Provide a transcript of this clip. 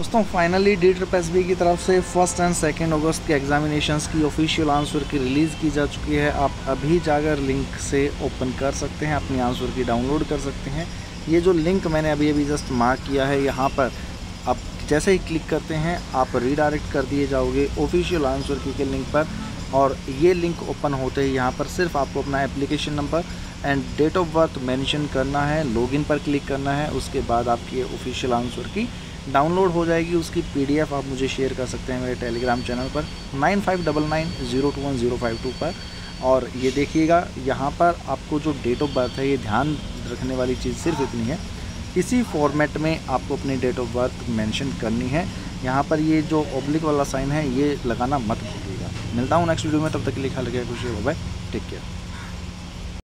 दोस्तों finally D trip S की तरफ़ से फ़र्स्ट एंड सेकेंड अगस्त के एग्जामिनेशंस की ऑफिशियल आंसर की रिलीज़ की जा चुकी है। आप अभी जाकर लिंक से ओपन कर सकते हैं, अपनी आंसर की डाउनलोड कर सकते हैं। ये जो लिंक मैंने अभी अभी जस्ट मार्क किया है यहाँ पर, आप जैसे ही क्लिक करते हैं, आप रीडायरेक्ट कर दिए जाओगे ऑफिशियल आंसर की के लिंक पर। और ये लिंक ओपन होते ही यहाँ पर सिर्फ़ आपको अपना application number and date of birth mention करना है लॉगिन पर क्लिक करना है, उसके बाद आपकी ऑफिशियल आंसर की डाउनलोड हो जाएगी उसकी पीडीएफ, आप मुझे शेयर कर सकते हैं मेरे टेलीग्राम चैनल पर, nine five double nine zero two one zero five two पर। और ये देखिएगा, यहाँ पर आपको जो डेट ऑफ़ बर्थ है, ये ध्यान रखने वाली चीज़ सिर्फ़ इतनी है। इसी फॉर्मेट में आपको अपनी डेट ऑफ़ बर्थ मेंशन करनी है। यहाँ पर ये जो ओब्लिक वाला साइन है, ये लगाना मत भूलिएगा। मिलता हूँ नेक्स्ट वीडियो में, तब तक के लिए ख्याल रखिए खुशी हो बाय टेक केयर